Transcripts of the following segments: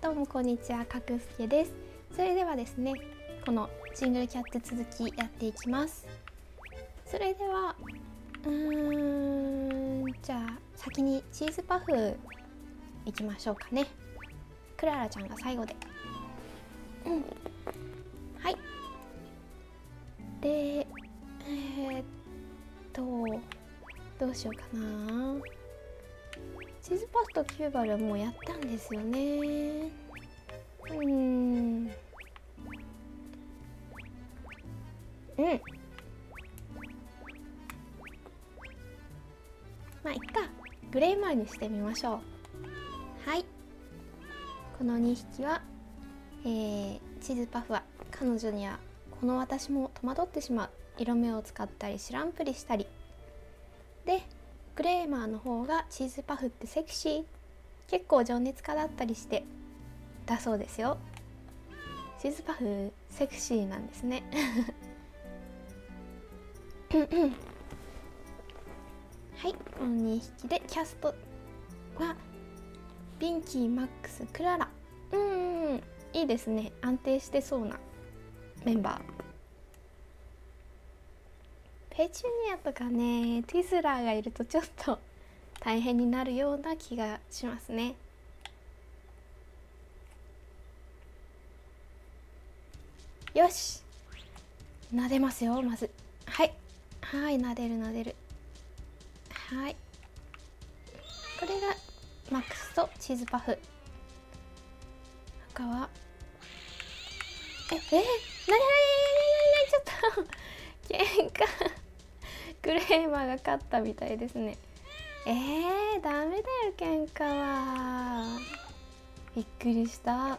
どうもこんにちはかくすけです。それではですねこのジングルキャッツ続きやっていきます。それではうーんじゃあ先にチーズパフいきましょうかね。クララちゃんが最後で。うん。はい。でえー、っとどうしようかな。チーズパスとキューバルもうやったんですよね。うん。うん。まあいっか。グレーマーにしてみましょう。はい。この2匹は、えー、チーズパフは彼女にはこの私も戸惑ってしまう。色目を使ったり知らんぷりしたり。でグレーマーの方がチーズパフってセクシー。結構情熱家だったりして。だそうですよ。チーズパフセクシーなんですね。はい。この2匹でキャストはビンキーマックスクララ。うん。いいですね。安定してそうなメンバー。ペチュニアとかねティズラーがいるとちょっと大変になるような気がしますね。よし。撫でますよまず。はい。はい撫でる撫でる。はい。これがマックスとチーズパフ。他は？ええなになになにちょっと 喧嘩。グレーマーが勝ったみたいですね。えー、ダメだよ喧嘩は。びっくりした。あ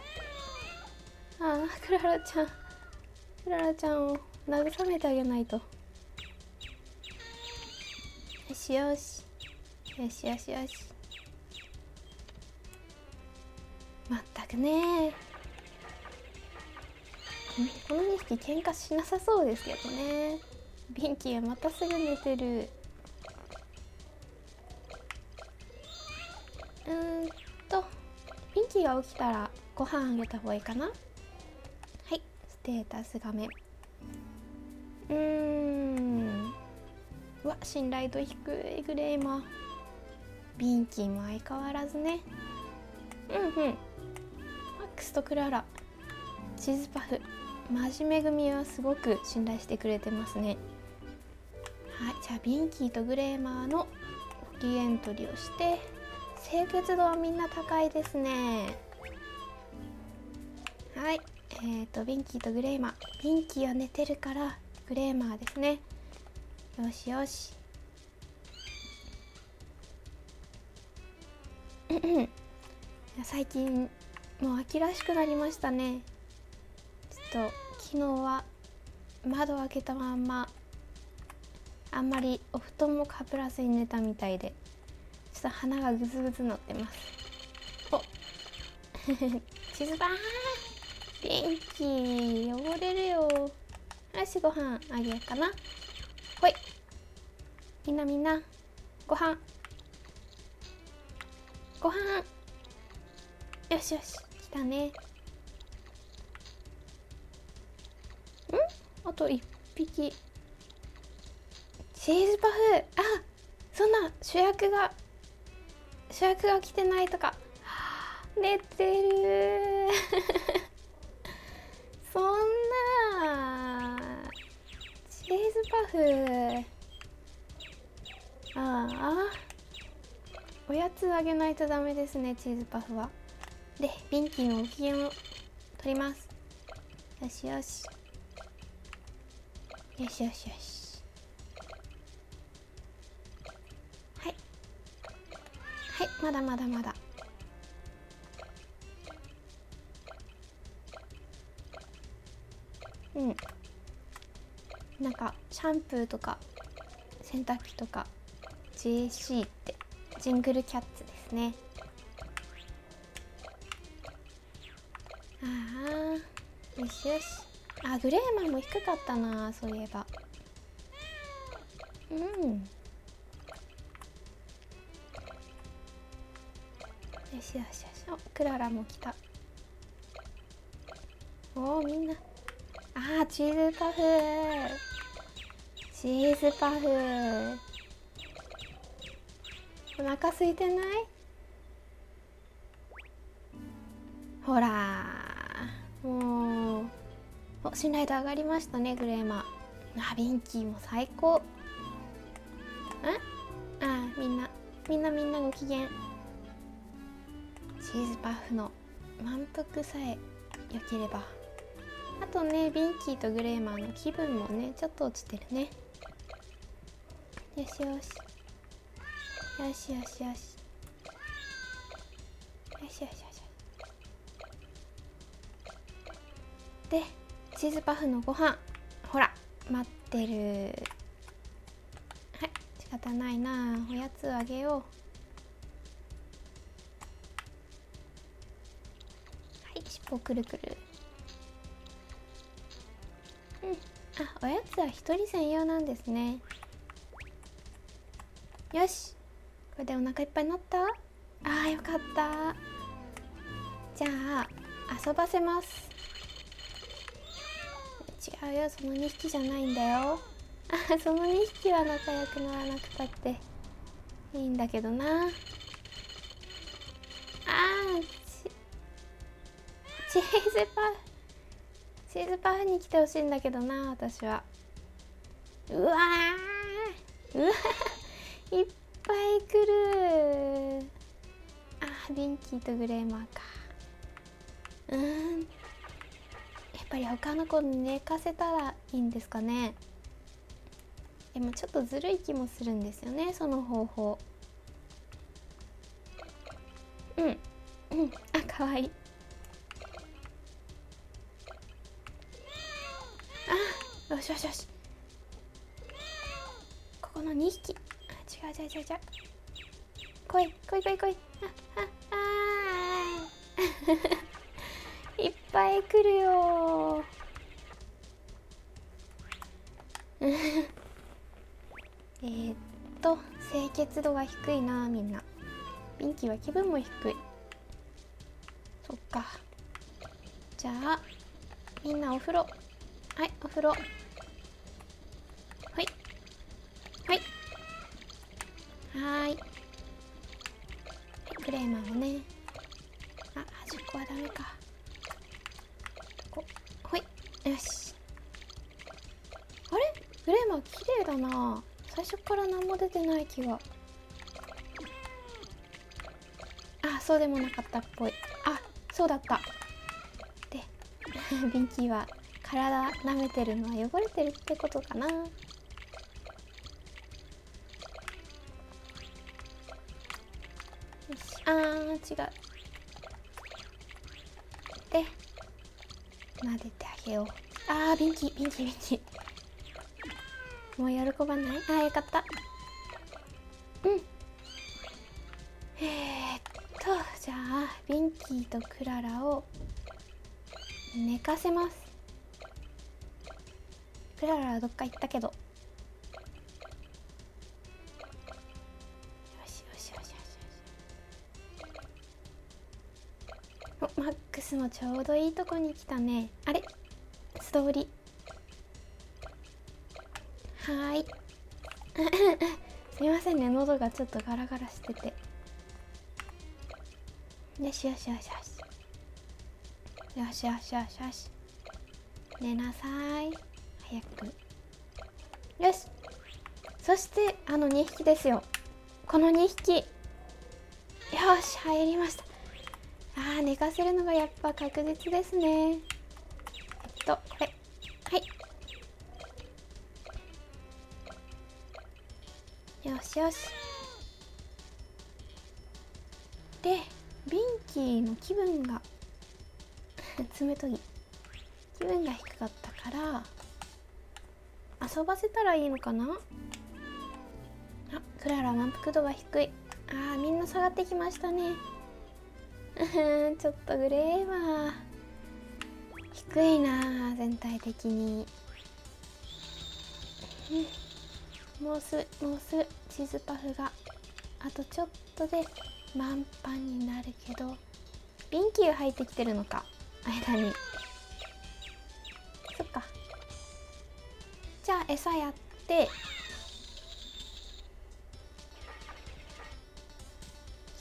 ークララちゃん。クララちゃんを慰めてあげないと。よしよし。よしよしよし。まったくね。この2匹喧嘩しなさそうですけどね。ビンキーまたすぐ寝てる。うんとビンキーが起きたらご飯あげた方がいいかな？はいステータス画面うーん。うわ信頼度低いグレーマー。ビンキーも相変わらずね。うんうん。マックスとクララ。チーズパフ。真面目組はすごく信頼してくれてますね。はいじゃあビンキーとグレーマーのリエントリーをして清潔度はみんな高いですね。はいえーとビンキーとグレーマー。ビンキーは寝てるからグレーマーですね。よしよし。最近もう秋らしくなりましたね。ちょっと昨日は窓を開けたまんまあんまりお布団もかぶらずに寝たみたいでちょっと鼻がグズグズ乗ってます。おチズバー元気汚れるよ。よしご飯あげようかな。ほい。みんなみんなご飯。ご飯。よしよし来たね。ん？あと1匹。チーズパフあそんな主役が主役が来てないとか。寝てる。そんなチーズパフああ。おやつあげないとダメですねチーズパフは。でビンキーのご機嫌を取ります。よしよし。よしよしよし。はいまだまだまだ。うん。なんかシャンプーとか洗濯機とか JC ってジングルキャッツですね。ああよしよし。あグレーマンも低かったなそういえば。うん。よしよしよし。おクララも来た。おおみんな。あーチーズパフチーズパフお腹空いてない？ほらもう。お信頼度上がりましたねグレーマあビンキーも最高。んあみんな。みんなみんなご機嫌。チーズパフの満腹さえ良ければ。あとねビンキーとグレーマーの気分もねちょっと落ちてるね。よしよし。よしよしよし。よしよしよし。でチーズパフのご飯。ほら待ってる。はい仕方ないな。おやつあげよう。はい尻尾くるくる。うん。あおやつは一人専用なんですね。よし。これでお腹いっぱいになった？あーよかった。じゃあ遊ばせます。違うよその2匹じゃないんだよ。あその2匹は仲良くならなくたっていいんだけどな。あーチーズパフチーズパフに来てほしいんだけどな私は。うわうわいっぱい来る。あビンキーとグレーマーか。うん。やっぱり他の子に寝かせたらいいんですかね。でもちょっとずるい気もするんですよねその方法。うん。うん。あ可愛い。よしよしよし。ここの2匹。あ違う違う違う違う。来い来い来い来い。あああいっぱい来るよ。えっと清潔度が低いなみんな。ビンキーは気分も低い。そっか。じゃあみんなお風呂。はいお風呂はいはい。はい。クレーマーもね。あ端っこはダメか。こほい。よし。あれ？グレーマー綺麗だな。最初から何も出てない気が。あそうでもなかったっぽい。あそうだった。で ビンキーは体舐めてるのは汚れてるってことかな。あー違う。で撫でてあげよう。あービンキービンキービンキもう喜ばない？あーよかった。うん。えー、っとじゃあビンキーとクララを寝かせます。クララはどっか行ったけど。スもちょうどいいとこに来たね。あれ？素通り。はーい。すみませんね。喉がちょっとガラガラしてて。よしよしよしよし。よしよしよしよし。寝なさい。早く。よし。そしてあの2匹ですよ。この2匹。よし入りました。あー寝かせるのがやっぱ確実ですね。えっとこれ。はい。よしよし。でビンキーの気分が爪研ぎ気分が低かったから遊ばせたらいいのかな？あクララ満腹度が低い。あーみんな下がってきましたね。う んちょっとグレーは低いな全体的に、もうすもうすチーズパフが。あとちょっとで満パンになるけどビンキュー入ってきてるのか間に。そっか。じゃあ餌やって。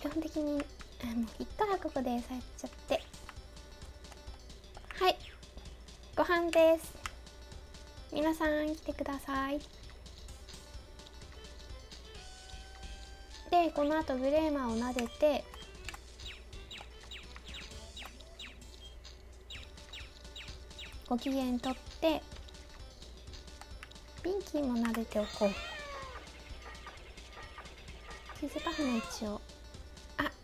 基本的にあもういったらここで餌やっちゃって。はい。ご飯です。皆さん来てください。でこの後グレーマーを撫でて。ご機嫌とって。ピンキーも撫でておこう。チーズパフの位置を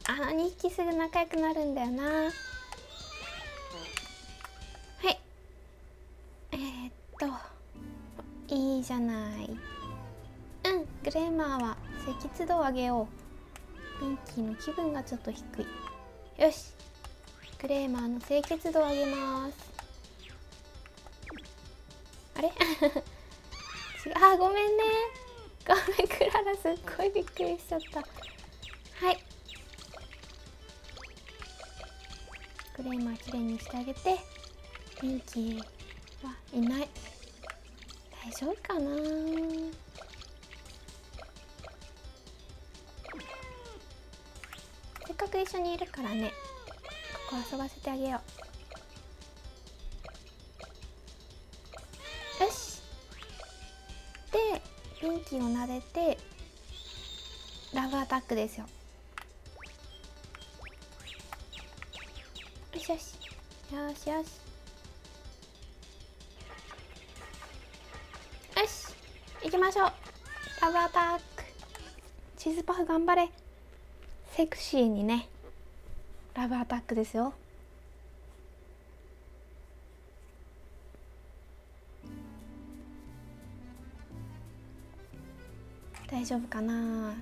あの2匹すぐ仲良くなるんだよな。はい。えー、っといいじゃない。うんグレーマーは赤血度を上げよう。ピンキーの気分がちょっと低い。よし。グレーマーの清潔度を上げます。あれ？あごめんね。ごめんクララすっごいびっくりしちゃった。はい。グレーマーきれいにしてあげてピンキーはいない。大丈夫かな？せっかく一緒にいるからねここ遊ばせてあげよう。よし。でピンキーを撫でてラブアタックですよ。しよしよしよしよし行きましょう。ラブアタック。チーズパフ頑張れ。セクシーにね。ラブアタックですよ。大丈夫かな？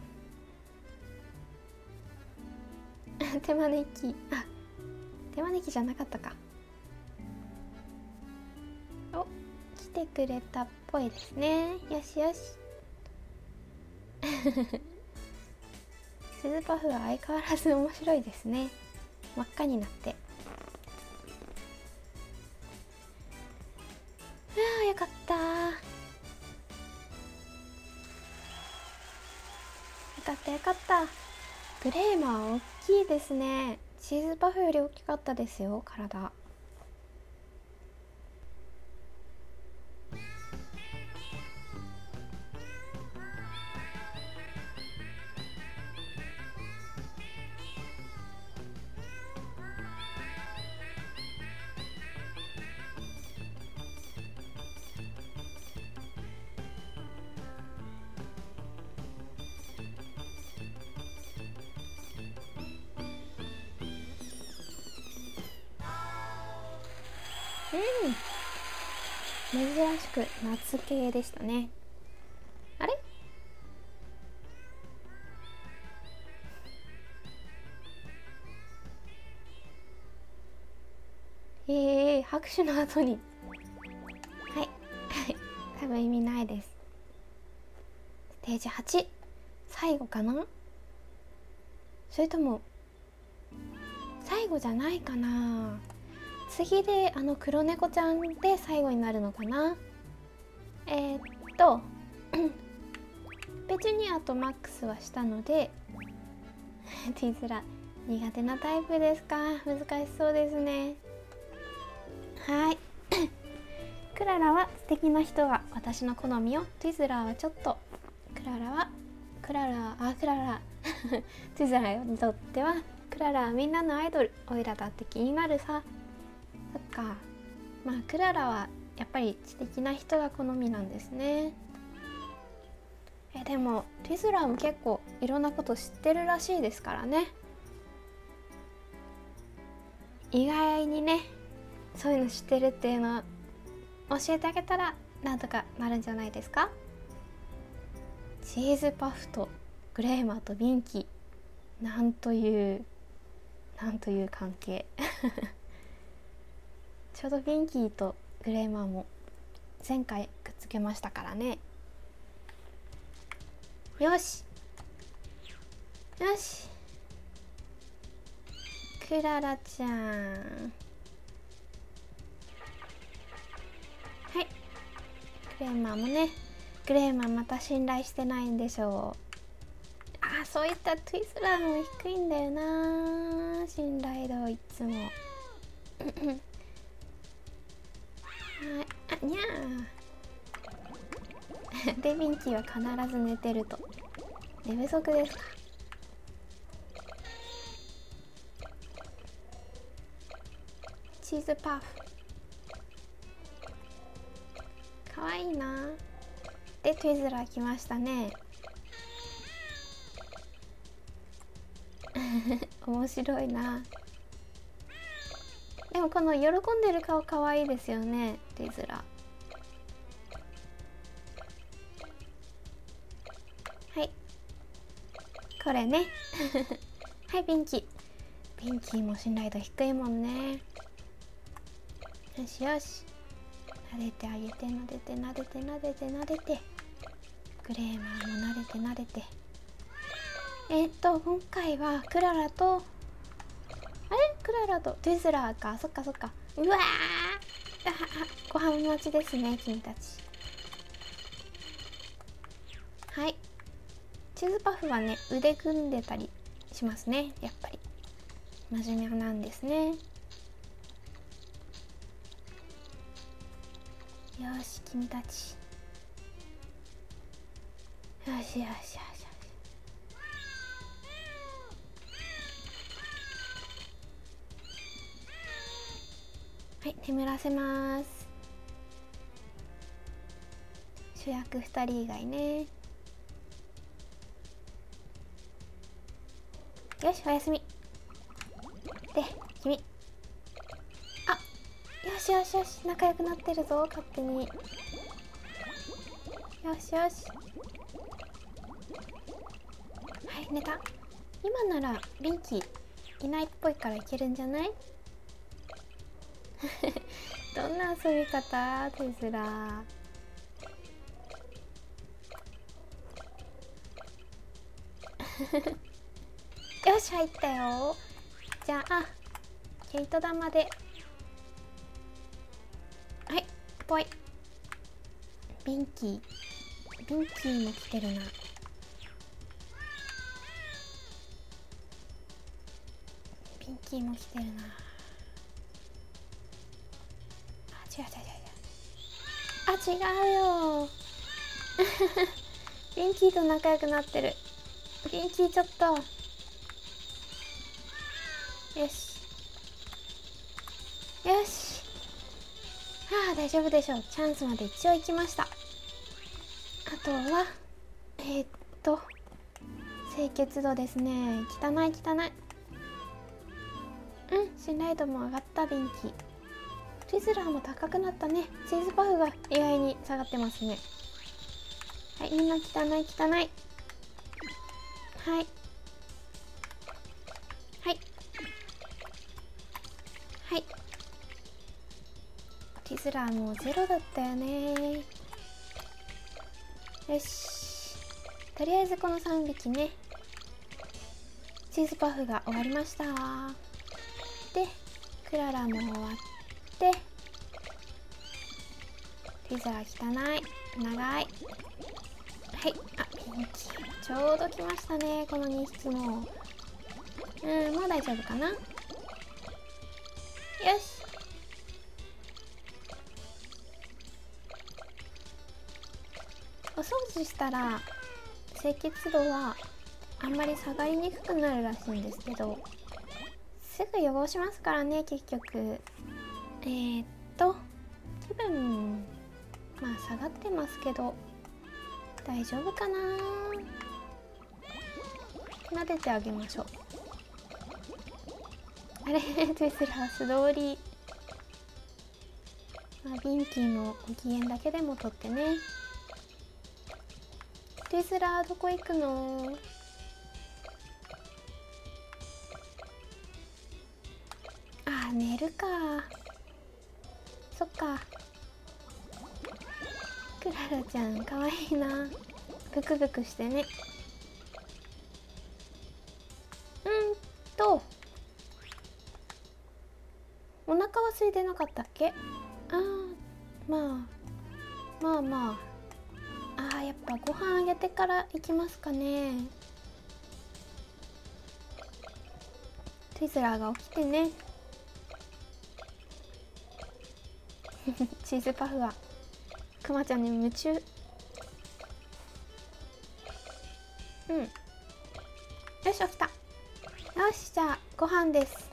手招き。あ手招きじゃなかったか。お来てくれたっぽいですね。よしよし。スズパフは相変わらず面白いですね。真っ赤になって。ああよかった。よかったよかった。グレーマー大きいですね。チーズパフより大きかったですよ体。く夏系でしたね。あれ？えー、拍手の後に。はい。は い多分意味ないです。ステージ8最後かな？それとも最後じゃないかな？次であの黒猫ちゃんで最後になるのかな？えー、っとペチュニアとマックスはしたのでティズラ苦手なタイプですか？難しそうですね。はい。クララは素敵な人が私の好みよ。ティズラはちょっと。クララはクララあクララ。ティズラにとってはクララはみんなのアイドル。オイラだって気になるさ。そっか。まあクララはやっぱり知的な人が好みなんですね。えでもティズラも結構いろんなこと知ってるらしいですからね。意外にねそういうの知ってるっていうのを教えてあげたらなんとかなるんじゃないですか。チーズパフとグレーマーとビンキ。なんというなんという関係。ちょうどビンキーとグレーマーも前回くっつけましたからね。よし。よし。クララちゃん。はい。クレーマーもね。グレーマーまた信頼してないんでしょう。あそういったトゥイスラーも低いんだよな信頼度いつも。にゃー。デビンキーは必ず寝てると。寝不足ですか？チーズパフ。かわいいな。でトゥイズラー来ましたね。面白いな。でもこの喜んでる顔かわいいですよねトゥイズラはこれね。はいピンキー。ピンキーも信頼度低いもんね。よしよし。撫でてあげて撫でて撫でて撫でて。撫でてグレーマーも撫でて撫でて。えー、っと今回はクララとあれ？クララと？トゥズラーか。そっかそっか。うわー。ご飯待ちですね君たち。チーズパフはね腕組んでたりしますねやっぱり。真面目なんですね。よし君たち。よしよしよしよし。はい眠らせます。主役2人以外ね。よしおやすみ。で君。あよしよしよし。仲良くなってるぞ勝手に。よしよし。はい寝た。今ならリンキいないっぽいからいけるんじゃない？どんな遊び方テスラよ し入ったよ。じゃあ毛糸玉で。はいぽい。ビンキー。ビンキーも来てるな。ビンキーも来てるな。あ違う違う違うあ違うよ。ビンキーと仲良くなってる。ビンキーちょっと。よし。よし。ああ大丈夫でしょう。チャンスまで一応行きました。あとはえー、っと清潔度ですね。汚い汚い。うん信頼度も上がった便器リズラーも高くなったね。チーズパフが意外に下がってますね。はいみんな汚い汚い。はい。ティズラーもゼロだったよね。よし。とりあえずこの3匹ね。チーズパフが終わりましたでクララも終わって。ティズラー汚い。長い。はい。あピンキー。ちょうど来ましたね。この2匹も。うんもう大丈夫かな。よし。お掃除したら清潔度はあんまり下がりにくくなるらしいんですけどすぐ汚しますからね結局。えー、っと気分まあ下がってますけど大丈夫かな。撫でてあげましょう。あれテスラ素通り。まあビンキーのご機嫌だけでも取ってね。テスラどこ行くの？あ寝るか。そっか。クララちゃんかわいいな。ブクブクしてね。うんと。お腹は空いてなかったっけ？あーまあ。まあまあ。あやっぱご飯あげてから行きますかね。テスラが起きてね。チーズパフはくまちゃんに夢中。うん。よし起きた。よしじゃあご飯です。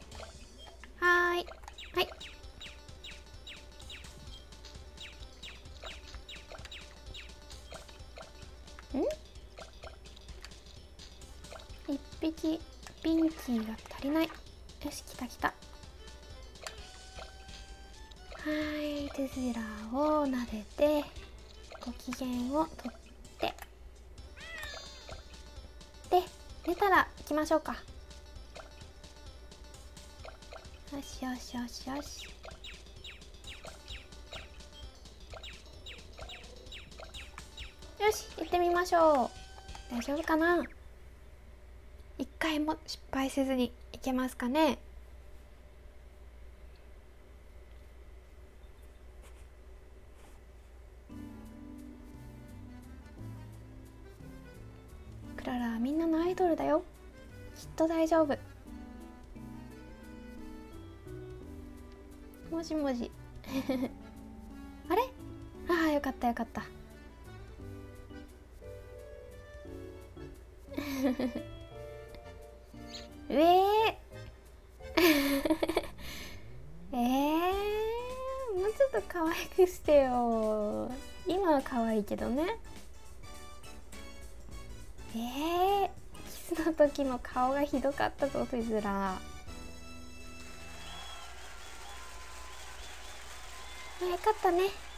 ましょうか。よしよしよしよし。よし行ってみましょう。大丈夫かな？一回も失敗せずにいけますかね？きっと大丈夫。もしもし。あれ？ああよかったよかった。う えー。えー、もうちょっと可愛くしてよ。今は可愛いけどね。えー、スの時の顔がひどかったぞテズラあよかったね。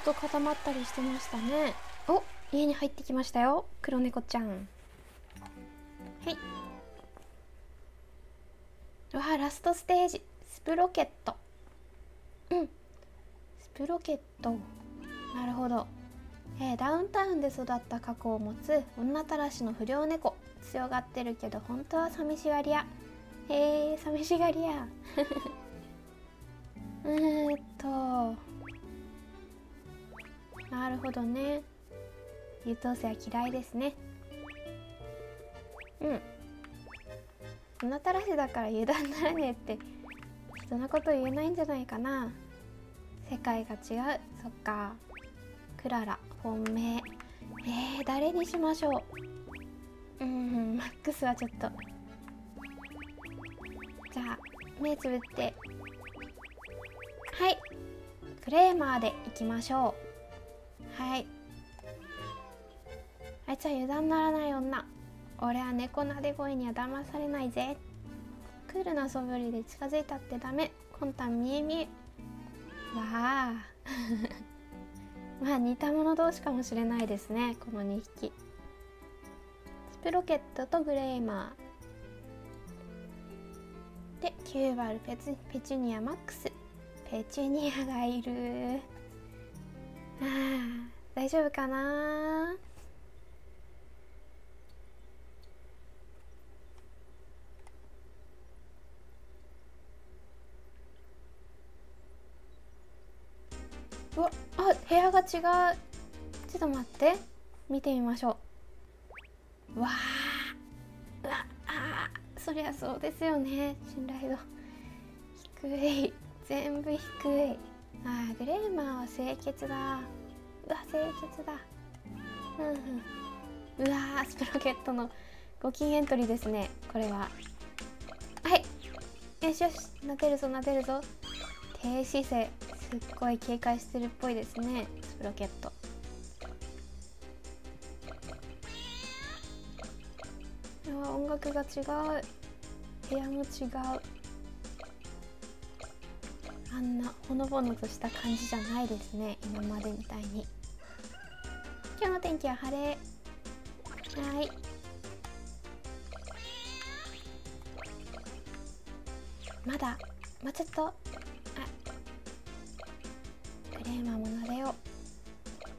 っと固まったりしてましたね。お家に入ってきましたよ。黒猫ちゃん。はい。うわラストステージ。スプロケット。うん。スプロケット。なるほど、えー、ダウンタウンで育った過去を持つ女たらしの不良猫。強がってるけど本当は寂しがり屋。へえ寂しがり屋。うーんほどね。優等生は嫌いですね。うん。女たらしだから油断ならねえってそんなこと言えないんじゃないかな。世界が違う。そっか。クララ本命。えー、誰にしましょう。うんマックスはちょっと。じゃあ目つぶって。はい。クレーマーでいきましょう。はい。あいつは油断ならない女。俺は猫なで声には騙されないぜ。クールな素振りで近づいたってダメ。魂胆見え見え。わあ。まあ似た者同士かもしれないですねこの2匹。スプロケットとグレーマー。で9バルペペチュニアマックス。ペチュニアがいる。あ大丈夫かな？うわあ部屋が違う。ちょっと待って。見てみましょう。わあうわあそりゃそうですよね。信頼度。低い。全部低い。あーグレーマーは清潔だ。うわ清潔だ。うんうん。うわースプロケットのご機嫌取りですね。これは。はい。よしよし。撫でるぞ撫でるぞ。低姿勢。すっごい警戒してるっぽいですね。スプロケット。あ音楽が違う。部屋も違う。あんなほのぼのとした感じじゃないですね。今までみたいに。今日の天気は晴れ。はい。まだもうちょっとあクレーマーも撫でよ。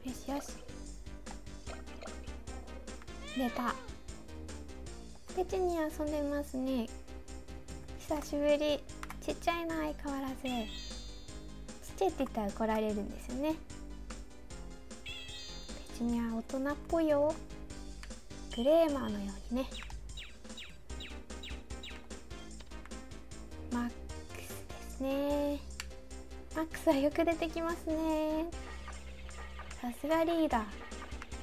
うよしよし。出た。ペチに遊んでますね。久しぶり。ちっちゃいな相変わらず。ちって言ったら怒られるんですよね。ペチには大人っぽいよ。グレーマーのようにね。マックスですね。マックスはよく出てきますね。さすがリーダ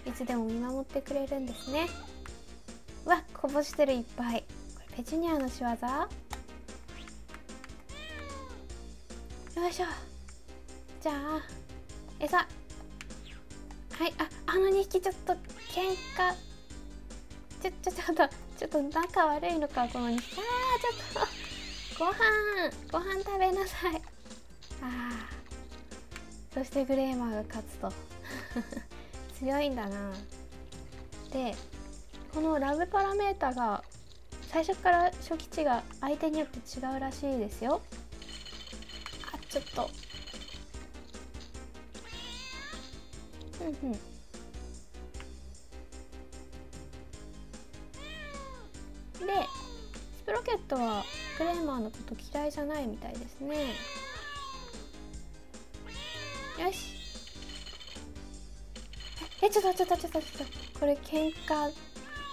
ー。いつでも見守ってくれるんですね。わこぼしてるいっぱい。これペチュニアの仕業？よいしょ。じゃあ餌。はいああの2匹ちょっと喧嘩。ちょちょちょっとちょっと仲悪いのかこの2匹あーちょっと。ご飯ご飯食べなさい。ああそしてグレーマーが勝つと。強いんだな。でこのラブパラメータが最初から初期値が相手によって違うらしいですよ。あちょっと。うんうん。でスプロケットはクレーマーのこと嫌いじゃないみたいですね。よし。えちょっとちょっとちょっとちょっとこれ喧嘩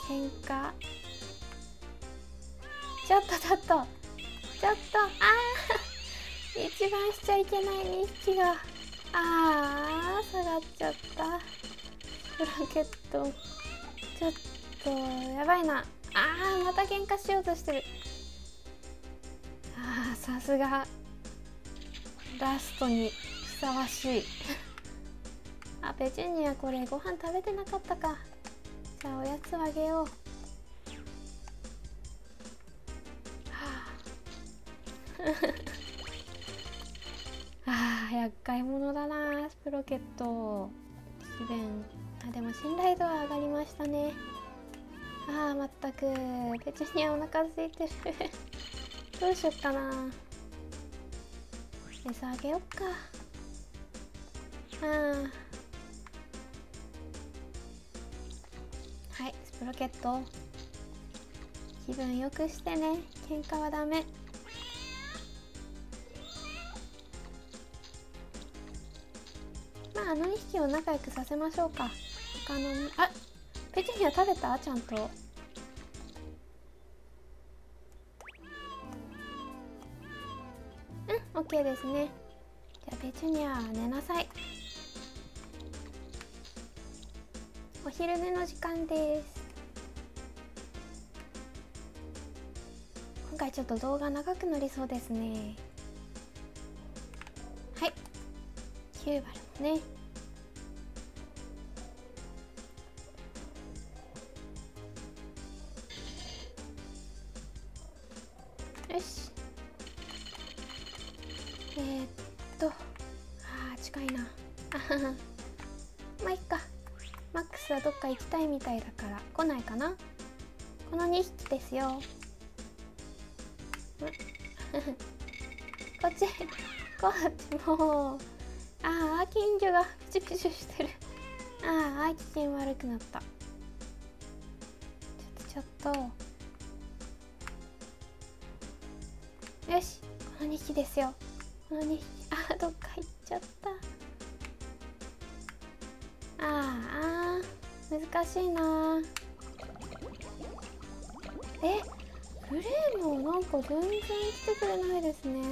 喧嘩。ちょっとちょっと。ちょっと。ああ 一番しちゃいけない2匹が。あー下がっちゃった。スプロケット。ちょっとやばいな。あーまた喧嘩しようとしてる。あーさすが。ラストにふさわしい。あペチュニアこれご飯食べてなかったか。じゃあおやつあげよう。ああ。厄介者だなスプロケット。気分あでも信頼度は上がりましたね。ああまったく。ペチュニアお腹空いてる。どうしよっかな。餌あげよっか。あはいスプロケット。気分よくしてね。喧嘩はダメ。あの2匹を仲良くさせましょうか。他のあペチュニア食べた？ちゃんと。うん OK ですね。じゃあペチュニア寝なさい。お昼寝の時間です。今回ちょっと動画長くなりそうですね。はい。9バルもね。えー、っとあー近いな。まあいっか。マックスはどっか行きたいみたいだから来ないかな。この2匹ですよ。こっちこっちもうああ金魚がプチプチしてる。ああ機嫌悪くなった。ちょっとちょっと。よしこの2匹ですよ。この2匹あどっか行っちゃった。ああ難しいな。えグレーもなんか全然来てくれないですね。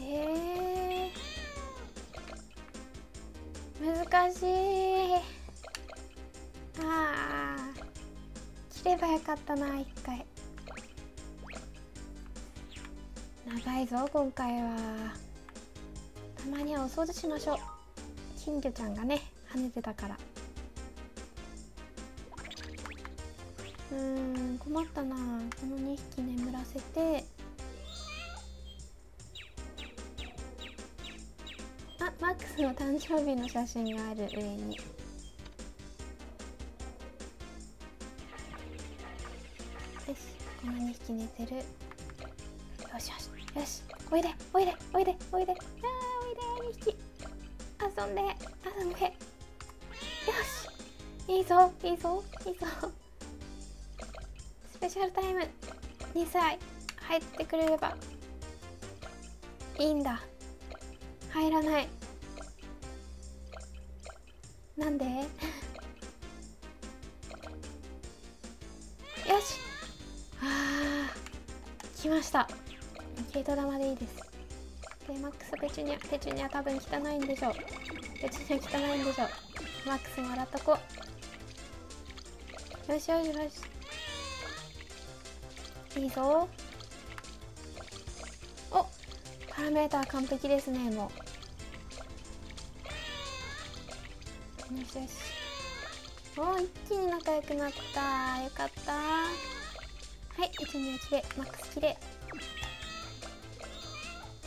えー、難しい。ああ切ればよかったな一回。長いぞ今回は。たまにはお掃除しましょう。金魚ちゃんがね跳ねてたから。うーん困ったな。この2匹眠らせて。あマックスの誕生日の写真がある上に。よしこの2匹寝てる。よしおいでおいでおいでおいで。あーおいで2匹遊んで遊んで。よしいいぞいいぞいいぞ。スペシャルタイム。2歳。入ってくれれば。いいんだ。入らない。なんで？よし。あー来ました。毛糸玉でいいですでマックスペチュニアペチュニア多分汚いんでしょうペチュニア汚いんでしょうマックスも洗っとこうよしよしよしいいぞおパラメーター完璧ですねもうよしよしお一気に仲良くなったよかったはいペチュニアきれいマックスきれい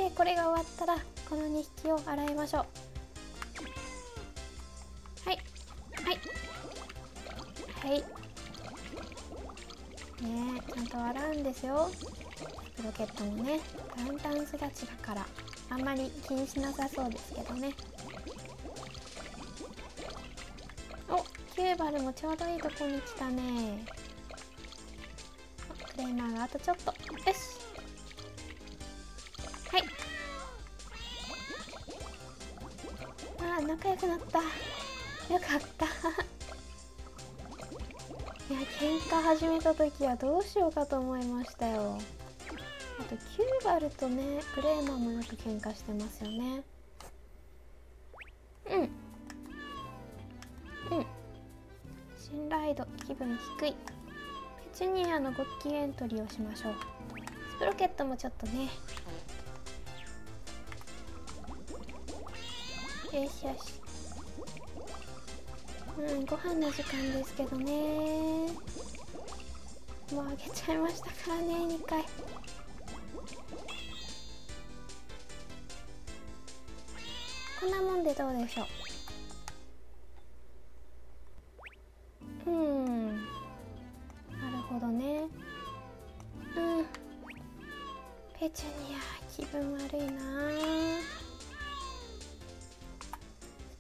でこれが終わったらこの2匹を洗いましょう。はい。はい。はい。ねちゃんと洗うんですよ。ロケットもね。ダウンタウン育ちだからあんまり気にしなさそうですけどね。おキューバルもちょうどいいとこに来たね。クレーマーがあとちょっと。よし。仲良くなった。よかった。いや喧嘩始めた時はどうしようかと思いましたよ。あとキューバルとねクレーマーもよく喧嘩してますよね。うん。うん。信頼度気分低い。ペチュニアのご機エントリーをしましょう。スプロケットもちょっとねよしよし。うんご飯の時間ですけどね。もうあげちゃいましたからね2回。こんなもんでどうでしょう。うん。なるほどね。うん。ペチュニア気分悪いな。スプ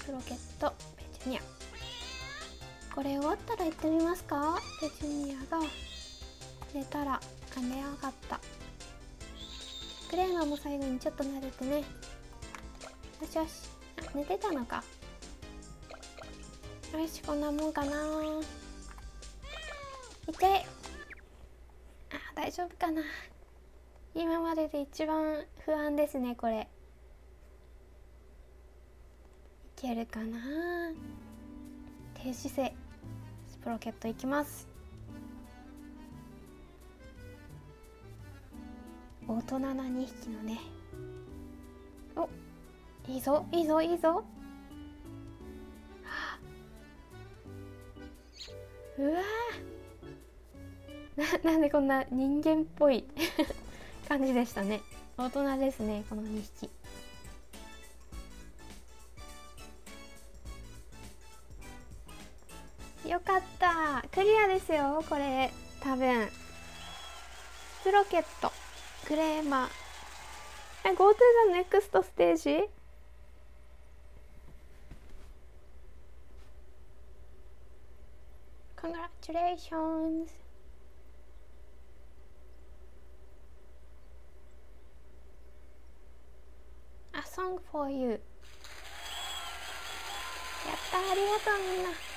ロケットペチュニア。これ終わったら行ってみますか？ペチュニアが寝たらあ寝上がった。クレーマーも最後にちょっと撫でてね。よしよし。あ寝てたのか。よしこんなもんかな。いて。あ大丈夫かな。今までで一番不安ですねこれいけるかな？低姿勢スプロケットいきます。大人な2匹のね。おいいぞいいぞいいぞ。はあ。うわななんでこんな人間っぽい 感じでしたね。大人ですねこの2匹。クリアですよこれ。多分。スロケット。クレーマー。え Go to the next ステージ？コングラチュレーションズアソングフォーユー。やったありがとうみんな。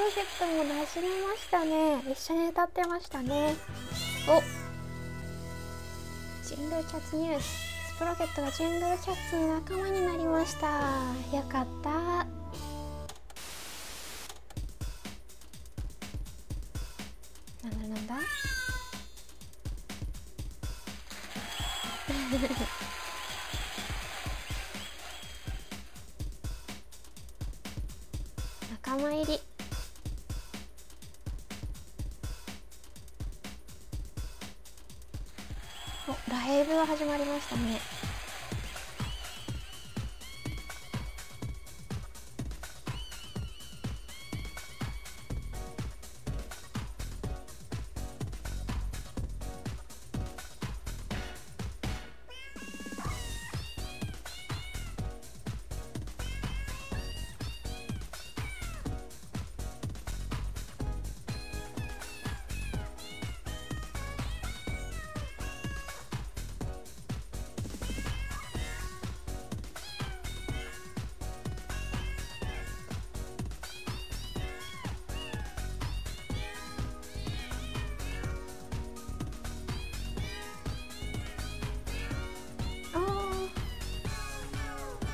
ロジェクトも出しめましたね。一緒に歌ってましたね。お。ジングルキャッツニュース。スプロケットがジングルキャッツの仲間になりました。よかった。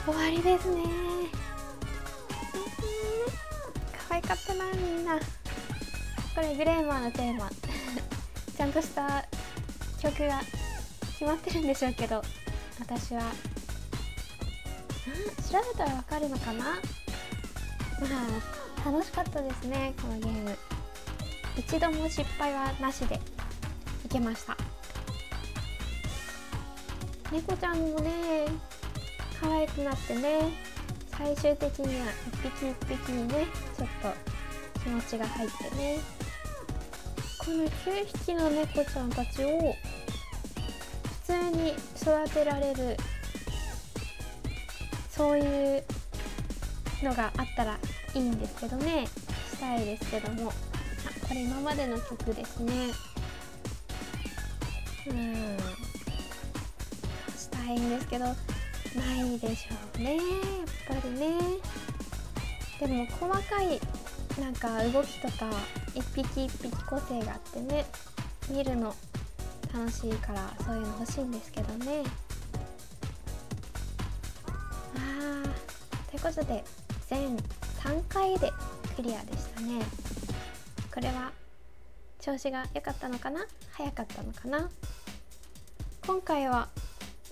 終わりですね。可愛かったなみんな。これグレーマーのテーマ。ちゃんとした曲が決まってるんでしょうけど私は。調べたらわかるのかな？まあ楽しかったですねこのゲーム。一度も失敗はなしでいけました。猫ちゃんもね可愛くなってね最終的には一匹一匹にねちょっと気持ちが入ってね。この9匹の猫ちゃんたちを普通に育てられるそういうのがあったらいいんですけどね。したいですけども。あこれ今までの曲ですね。うん。したいんですけど。ないでしょうねやっぱりね。でも細かいなんか動きとか一匹一匹個性があってね見るの楽しいからそういうの欲しいんですけどね。あーということで全3回でクリアでしたね。これは調子が良かったのかな？早かったのかな？今回は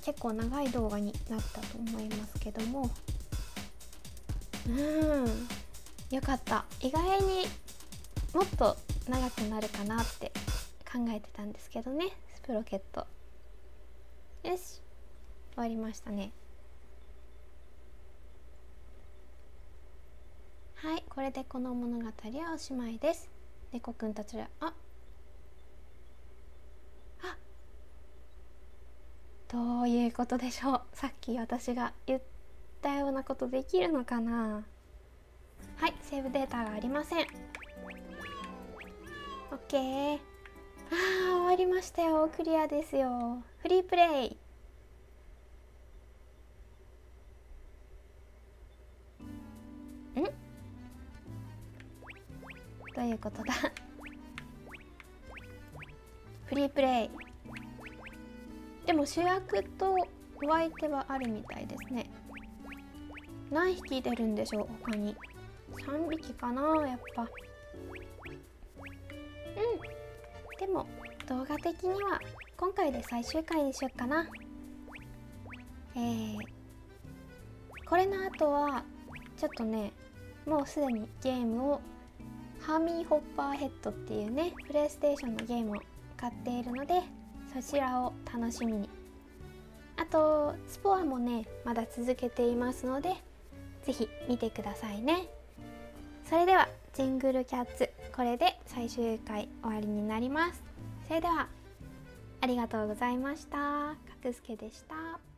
結構長い動画になったと思いますけども。うん。よかった。意外にもっと長くなるかなって考えてたんですけどね。スプロケット。よし。終わりましたね。はい。これでこの物語はおしまいです。猫くんたちはあどういうことでしょう？さっき私が言ったようなことできるのかな？はいセーブデータがありません。OK あー終わりましたよ。クリアですよ。フリープレイ。ん？どういうことだ？フリープレイ。でも主役とお相手はあるみたいですね。何匹出るんでしょう他に？3匹かなやっぱ。うん。でも動画的には今回で最終回にしよっかな。えー、これの後はちょっとねもうすでにゲームをハーミーホッパーヘッドっていうねプレイステーションのゲームを買っているのでそちらを楽しみにあとスポアもねまだ続けていますので是非見てくださいねそれではジングルキャッツこれで最終回終わりになりますそれではありがとうございました。かくすけでした。